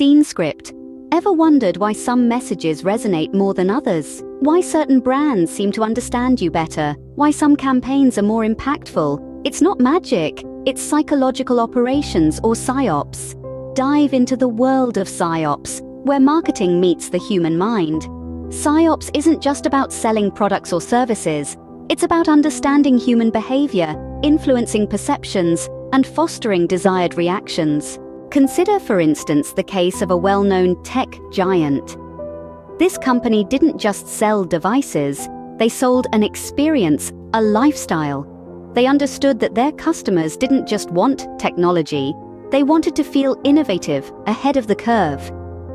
scene script. Ever wondered why some messages resonate more than others? Why certain brands seem to understand you better? Why some campaigns are more impactful? It's not magic, it's psychological operations or psyops. Dive into the world of psyops, where marketing meets the human mind. Psyops isn't just about selling products or services, it's about understanding human behavior, influencing perceptions, and fostering desired reactions. Consider, for instance, the case of a well known tech giant. This company didn't just sell devices, they sold an experience, a lifestyle. They understood that their customers didn't just want technology, they wanted to feel innovative, ahead of the curve.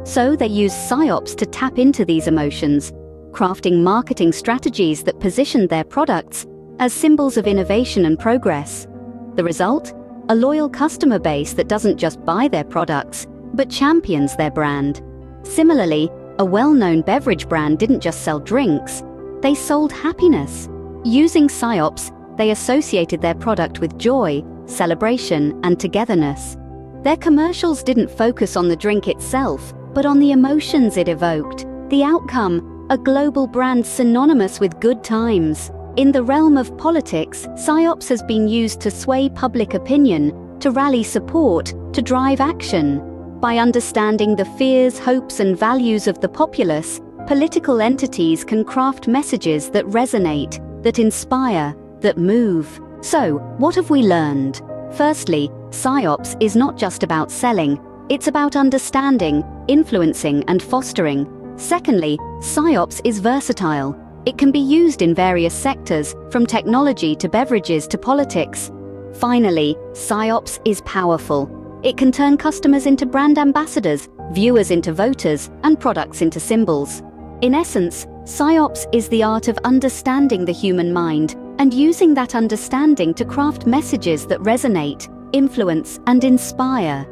So they used PSYOPs to tap into these emotions, crafting marketing strategies that positioned their products as symbols of innovation and progress. The result? A loyal customer base that doesn't just buy their products, but champions their brand. Similarly, a well-known beverage brand didn't just sell drinks, they sold happiness. Using PSYOPs, they associated their product with joy, celebration, and togetherness. Their commercials didn't focus on the drink itself, but on the emotions it evoked. The outcome, a global brand synonymous with good times. In the realm of politics, PSYOPs has been used to sway public opinion, to rally support, to drive action. By understanding the fears, hopes, and values of the populace, political entities can craft messages that resonate, that inspire, that move. So, what have we learned? Firstly, PSYOPs is not just about selling, it's about understanding, influencing, and fostering. Secondly, PSYOPs is versatile. It can be used in various sectors, from technology to beverages to politics. Finally, PSYOPs is powerful. It can turn customers into brand ambassadors, viewers into voters, and products into symbols. In essence, PSYOPs is the art of understanding the human mind and using that understanding to craft messages that resonate, influence, and inspire.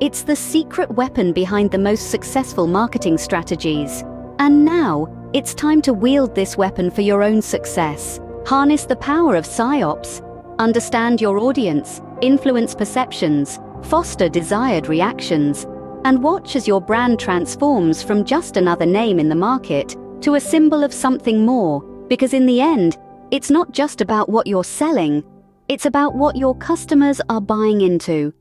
It's the secret weapon behind the most successful marketing strategies. And now, it's time to wield this weapon for your own success. Harness the power of PSYOPs. Understand your audience, influence perceptions, foster desired reactions, and watch as your brand transforms from just another name in the market to a symbol of something more. Because in the end, it's not just about what you're selling, it's about what your customers are buying into.